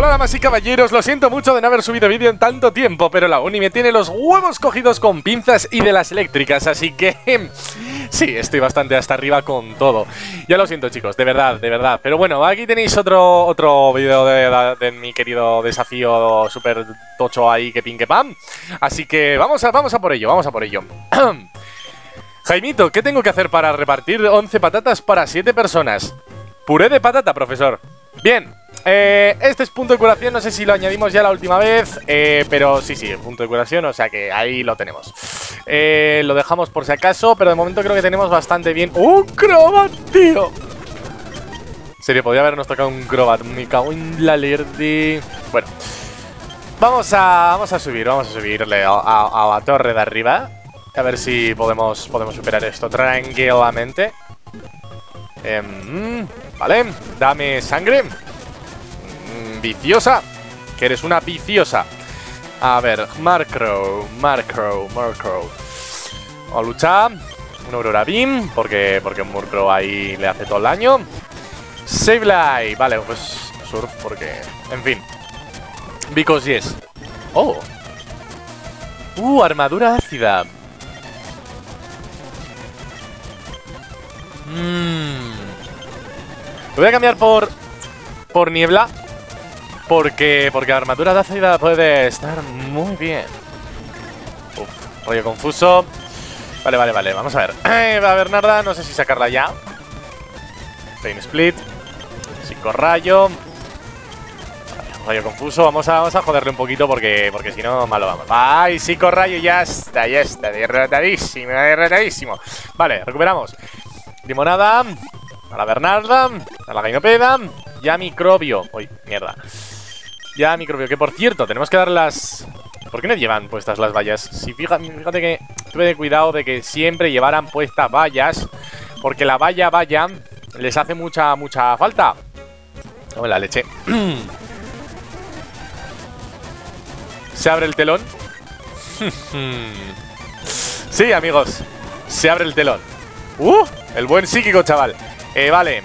Hola damas y caballeros, lo siento mucho de no haber subido vídeo en tanto tiempo, pero la Uni me tiene los huevos cogidos con pinzas y de las eléctricas, así que... Sí, estoy bastante hasta arriba con todo. Ya lo siento chicos, de verdad, de verdad. Pero bueno, aquí tenéis otro, otro vídeo de, mi querido desafío super tocho ahí que pin que pam. Así que vamos a, vamos a por ello, vamos a por ello. Jaimito, ¿qué tengo que hacer para repartir 11 patatas para 7 personas? Puré de patata, profesor. Bien, eh, este es punto de curación, no sé si lo añadimos ya la última vez, eh, pero sí, sí, punto de curación, o sea que ahí lo tenemos. Eh, lo dejamos por si acaso, pero de momento creo que tenemos bastante bien... ¡Un Crobat, tío! En serio, podría habernos tocado un Crobat, me cago en la lerde... Bueno, vamos a, vamos a subir, vamos a subirle a, la torre de arriba. A ver si podemos, podemos superar esto tranquilamente. Em, vale, dame sangre viciosa. Que eres una viciosa. A ver, Markrow, Markrow, Markrow. A luchar. Un Aurora Beam, porque, porque Murkrow ahí le hace todo el daño. Save Life. Vale, pues Surf, porque... En fin. Because yes. Oh. Uh, armadura ácida. Mmm. Lo voy a cambiar por... Por niebla. Porque, porque la armadura de ácida puede estar muy bien. Uf, rollo confuso. Vale, vale, vale, vamos a ver. Eh, va a Bernarda, no sé si sacarla ya. Pain Split. Psicorrayo. Rayo confuso, vamos a, vamos a joderle un poquito porque, porque si no, malo vamos. ¡Ay, psicorrayo! Ya está, ya está, derrotadísimo, derrotadísimo. Vale, recuperamos. Limonada, a la Bernarda, a la Gainopeda y a Microbio. Uy, mierda. Ya, microbio, que por cierto, tenemos que dar las... ¿Por qué no llevan puestas las vallas? Si fíjate, fíjate que tuve cuidado de que siempre llevaran puestas vallas Porque la valla, valla, les hace mucha, mucha falta Oh, la leche Se abre el telón Sí, amigos Se abre el telón ¡Uh! El buen psíquico, chaval Eh, vale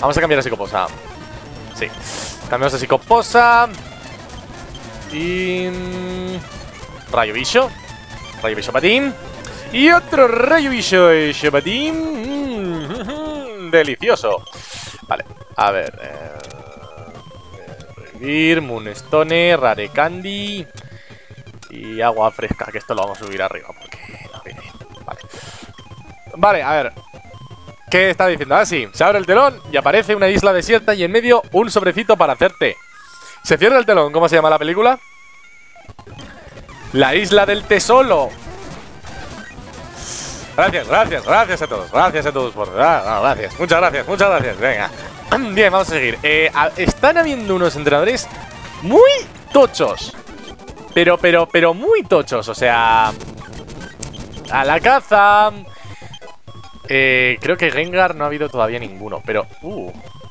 Vamos a cambiar a psicoposa Sí Cambiamos a Psicoposa. Y... Mm, rayo Bicho. Rayo Bicho Patín. Y otro Rayo Bicho Patín. Mm, delicioso. Vale, a ver. Eh, Moonstone, Rare Candy. Y agua fresca, que esto lo vamos a subir arriba porque Vale. Vale, a ver. ¿Qué está diciendo? Ah, sí. Se abre el telón y aparece una isla desierta y en medio un sobrecito para hacerte. Se cierra el telón. ¿Cómo se llama la película? La isla del tesoro. Gracias, gracias, gracias a todos. Gracias a todos por... Ah, gracias, muchas gracias, muchas gracias. Venga. Bien, vamos a seguir. Eh, están habiendo unos entrenadores muy tochos. Pero, pero, pero muy tochos. O sea... A la caza... Eh, creo que Gengar no ha habido todavía ninguno, pero... Uh,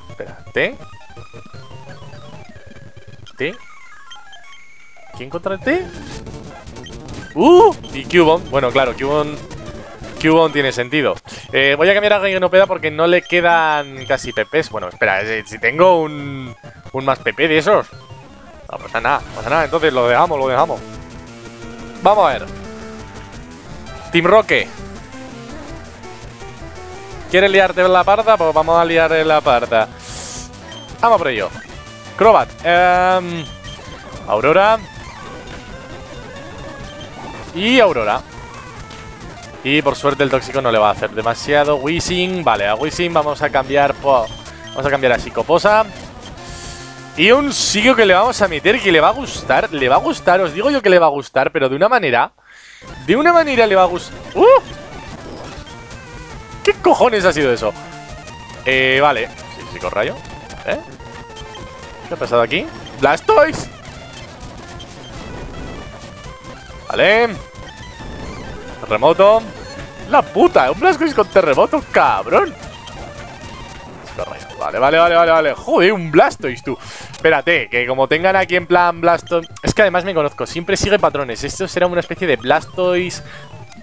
espera, ¿T? ¿T? ¿Quién contra el T? ¡Uh! Y Cubone. Bueno, claro, Cubone... Cubone tiene sentido. Eh, voy a cambiar a Genopeda porque no le quedan casi PPs. Bueno, espera, si tengo un... Un más PP de esos... No pasa nada, no pasa nada. Entonces lo dejamos, lo dejamos. Vamos a ver. Team Roque. ¿Quieres liarte la parda? Pues vamos a liar la parda. Vamos por ello. Crobat. Em, Aurora. Y Aurora. Y por suerte el tóxico no le va a hacer demasiado. Wishing. Vale, a Wishing vamos a cambiar. Vamos a cambiar a Psicoposa. Y un sigo que le vamos a meter que le va a gustar. Le va a gustar, os digo yo que le va a gustar, pero de una manera... De una manera le va a gustar... ¡Uh! ¿Qué cojones ha sido eso? Eh, vale. Sí, sí, con rayo. ¿Eh? ¿Qué ha pasado aquí? ¡Blastoise! Vale. Terremoto. La puta, un Blastoise con terremoto, cabrón. Vale, vale, vale, vale, vale. Joder, un Blastoise, tú. Espérate, que como tengan aquí en plan Blastoise... Es que además me conozco, siempre sigue patrones. Esto será una especie de Blastoise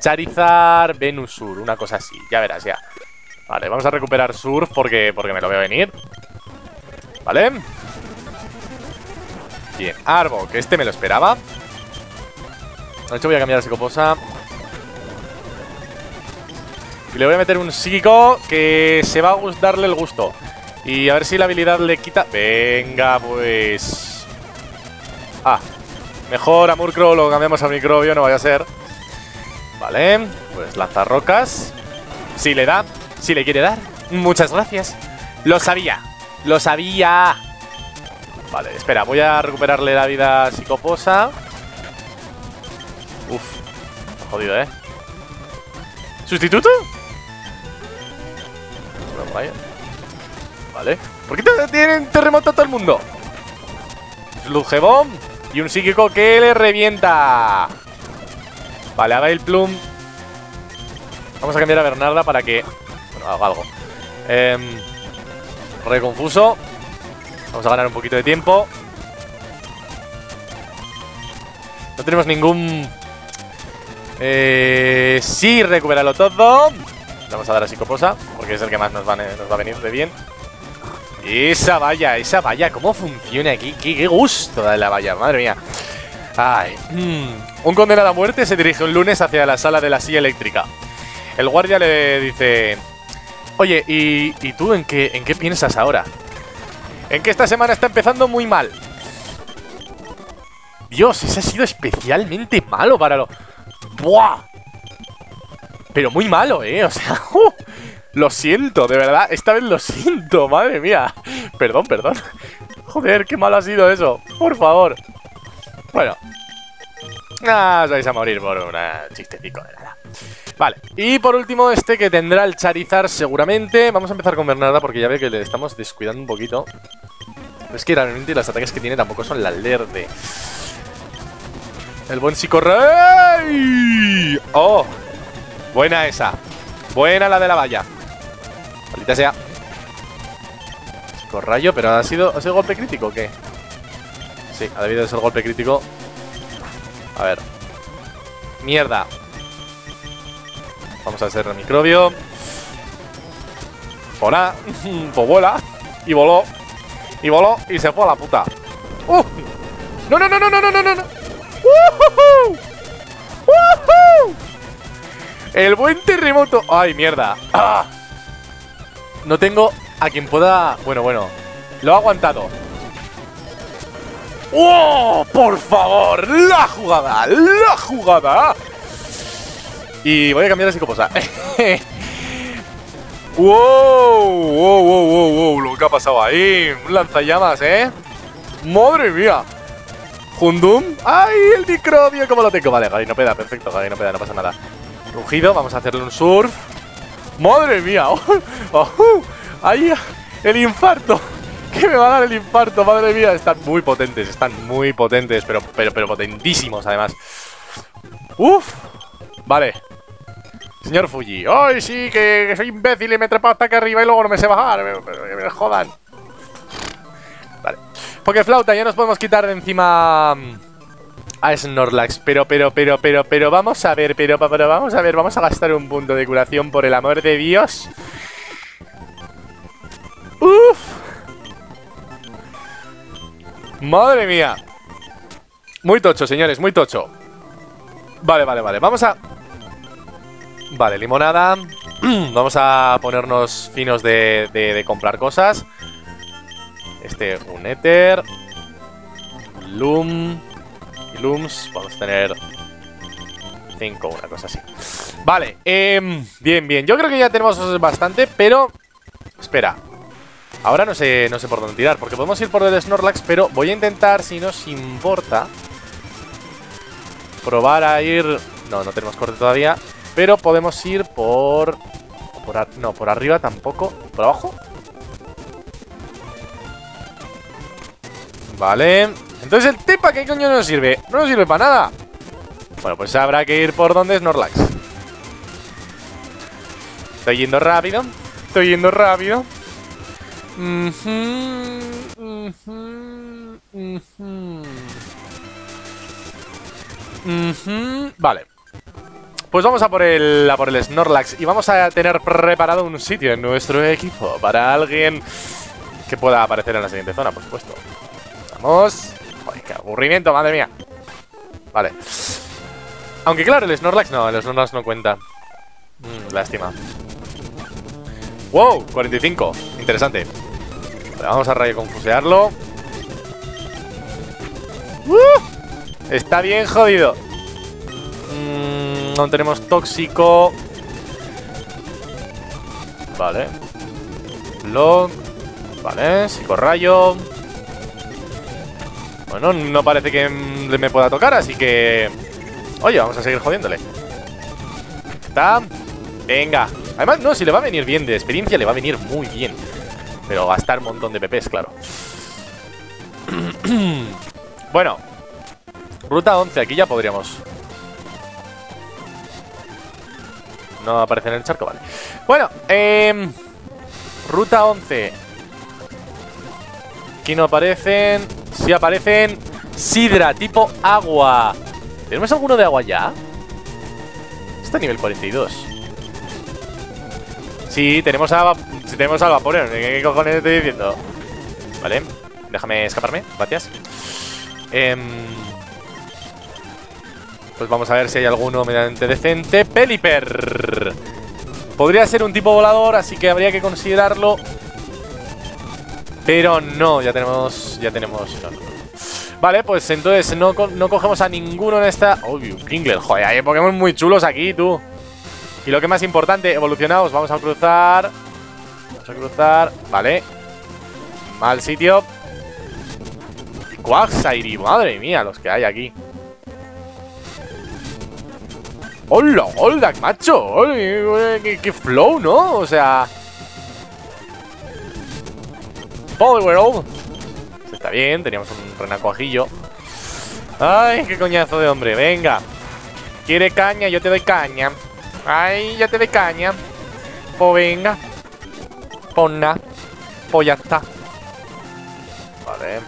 Charizard, Venusur, una cosa así. Ya verás, ya. Vale, vamos a recuperar Surf porque, porque me lo veo venir. Vale. Bien, Arbo, que este me lo esperaba. De hecho voy a cambiar a Psicoposa. Y le voy a meter un psíquico que se va a darle el gusto. Y a ver si la habilidad le quita... Venga, pues... Ah, mejor a Murkrow lo cambiamos a Microbio, no vaya a ser. Vale, pues lanzar rocas. Si le da, si le quiere dar. Muchas gracias. Lo sabía, lo sabía. Vale, espera, voy a recuperarle la vida psicoposa. Uf, jodido, ¿eh? ¿Sustituto? Vale. ¿Por qué tienen terremoto a todo el mundo? Bomb y un psíquico que le revienta. Vale, haga el plum. Vamos a cambiar a Bernarda para que... Bueno, haga algo. Eh, re confuso. Vamos a ganar un poquito de tiempo. No tenemos ningún... Eh, sí, recupéralo todo. Vamos a dar a Psicoposa, porque es el que más nos va, nos va a venir de bien. Esa valla, esa valla, ¿cómo funciona aquí? Qué, gusto da la valla, madre mía. Ay. Mm. Un condenado a muerte se dirige un lunes hacia la sala de la silla eléctrica. El guardia le dice... Oye, ¿y, tú en qué, en qué piensas ahora? En que esta semana está empezando muy mal. Dios, ese ha sido especialmente malo para lo... ¡Buah! Pero muy malo, ¿eh? O sea, uh, lo siento, de verdad. Esta vez lo siento, madre mía. Perdón, perdón. Joder, qué malo ha sido eso. Por favor. Bueno. Ah, os vais a morir por un chistecico de nada. Vale, y por último este que tendrá el Charizard seguramente Vamos a empezar con Bernarda porque ya ve que le estamos descuidando un poquito Es que realmente los ataques que tiene tampoco son la lerde El buen Psicorrey ¡Oh! Buena esa Buena la de la valla Maldita sea Psicorrayo, pero ¿ha sido, ¿ha sido golpe crítico o qué? Ha debido de ser golpe crítico A ver Mierda Vamos a hacer el microbio. Hola. Pues vuela. Y voló. Y voló y se fue a la puta. ¡Uh! ¡No, no, no, no, no, no, no, no! ¡Uh! ¡Uh! El buen terremoto. ¡Ay, mierda! ¡Ah! No tengo a quien pueda... Bueno, bueno. Lo ha aguantado. ¡Oh! ¡Por favor! ¡La jugada! ¡La jugada! Y voy a cambiar de psicoposa. ¡Wow! ¡Wow, wow, wow! Lo que ha pasado ahí. Un lanzallamas, ¿eh? ¡Madre mía! ¿Jundum? ¡Ay, el microbio! ¿Cómo lo tengo? Vale, peda, perfecto, peda, no pasa nada. Rugido, vamos a hacerle un surf. ¡Madre mía! ¡Oh! ¡Oh! ¡Ahí! ¡El infarto! ¿Qué me va a dar el infarto? ¡Madre mía! Están muy potentes, están muy potentes, pero, pero, pero potentísimos además. ¡Uf! Vale, Señor Fuji. ¡Ay, sí! Que, soy imbécil y me he trepado hasta acá arriba y luego no me sé bajar. Me, me, jodan. Vale. Porque flauta, ya nos podemos quitar de encima mm, a Snorlax. Pero, pero, pero, pero, pero, vamos a ver, pero, pero, vamos a ver. Vamos a gastar un punto de curación por el amor de Dios. ¡Uf! ¡Madre mía! Muy tocho, señores, muy tocho. Vale, vale, vale. Vamos a Vale, limonada. Vamos a ponernos finos de, comprar cosas. Este, un éter. Loom. Looms. Vamos a tener 5, una cosa así. Vale, eh, bien, bien. Yo creo que ya tenemos bastante, pero... Espera. Ahora no sé, no sé por dónde tirar, porque podemos ir por el Snorlax, pero voy a intentar, si nos importa, probar a ir... No, no tenemos corte todavía. Pero podemos ir por... por no, por arriba tampoco. ¿Por abajo? Vale. Entonces el tepa, ¿qué coño nos sirve? No nos sirve para nada. Bueno, pues habrá que ir por donde es Norlax. Estoy yendo rápido. Estoy yendo rápido. Vale. Pues vamos a por, el, a por el Snorlax y vamos a tener preparado un sitio en nuestro equipo para alguien que pueda aparecer en la siguiente zona, por supuesto. Vamos. Joder, Qué aburrimiento, madre mía. Vale. Aunque claro, el Snorlax no, el Snorlax no cuenta. Mm, lástima. ¡Wow! 45. Interesante. Vamos a rayo confusearlo. ¡Uh! Está bien jodido. Mm, no tenemos tóxico. Vale. Lock. Vale, psicorrayo. Bueno, no parece que me pueda tocar, así que... Oye, vamos a seguir jodiéndole. Está. Venga. Además, no, si le va a venir bien de experiencia, le va a venir muy bien. Pero gastar un montón de PPs, claro. bueno. Ruta 11, aquí ya podríamos. No aparece en el charco, vale. Bueno, eh, Ruta 11. Aquí no aparecen. Sí aparecen. Sidra, tipo agua. ¿Tenemos alguno de agua ya? Está a nivel 42. Sí, tenemos a, tenemos al Vaporeon. ¿Qué cojones estoy diciendo? Vale, déjame escaparme. Gracias. Em, pues vamos a ver si hay alguno medianamente decente. Peliper. Podría ser un tipo volador, así que habría que considerarlo. Pero no, ya tenemos... Ya tenemos... Vale, pues entonces no, no, cogemos a ninguno en esta... Uy, un Kingler, joder, hay Pokémon muy chulos aquí, tú Y lo que más importante, evolucionados Vamos a cruzar Vamos a cruzar, vale. Mal sitio. Quagsire, madre mía, los que hay aquí. ¡Hola, hola, macho! ¡Qué, qué flow, ¿no? O sea... World. Está bien, teníamos un renacuajillo. Ay, qué coñazo de hombre, venga. Quiere caña, yo te doy caña. Ay, ya te doy caña. Pues venga Ponna Pues ya está. Vale.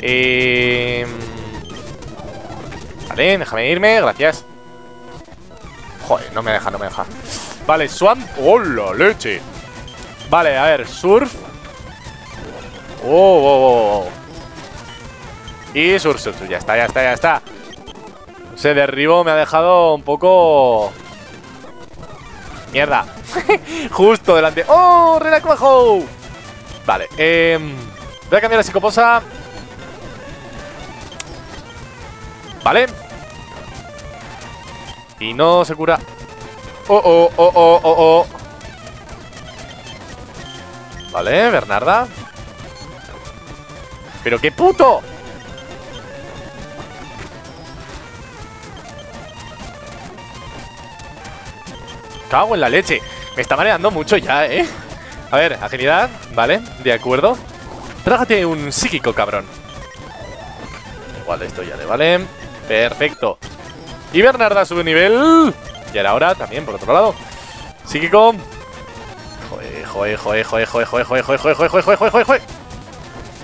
Eh... Vale, déjame irme, gracias. Joder, no me deja, no me deja. Vale, Swamp ¡Hola, leche! Vale, a ver, Surf. Oh, oh, oh, oh. Y Surf, Surf, ya está, ya está, ya está. Se derribó, me ha dejado un poco... Mierda. Justo delante. ¡Oh, Renacuajo! Vale, eh, voy a cambiar la psicoposa. Vale. Y no se cura. Oh, oh, oh, oh, oh, oh. Vale, Bernarda. ¡Pero qué puto! Cago en la leche Me está mareando mucho ya, ¿eh? A ver, agilidad, vale, de acuerdo Trágate un psíquico, cabrón Igual esto ya le vale Perfecto Y Bernarda sube nivel Y ahora también, por otro lado Psíquico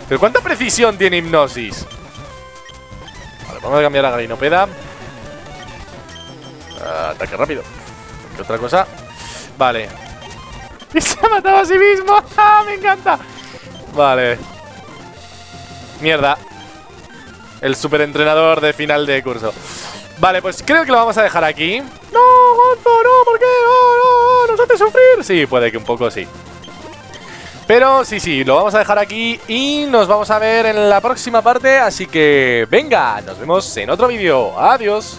¿Pero cuánta precisión tiene Hipnosis? Vale, vamos a cambiar a Galinopeda Ataque rápido ¿Qué otra cosa? Vale Y se ha matado a sí mismo ¡Ah, me encanta! Vale Mierda el superentrenador de final de curso. Vale, pues creo que lo vamos a dejar aquí. ¡No, Gonzo, no! ¿Por qué? ¡No, no! ¡Nos hace sufrir! Sí, puede que un poco sí. Pero sí, sí, lo vamos a dejar aquí y nos vamos a ver en la próxima parte. Así que venga, nos vemos en otro vídeo. Adiós.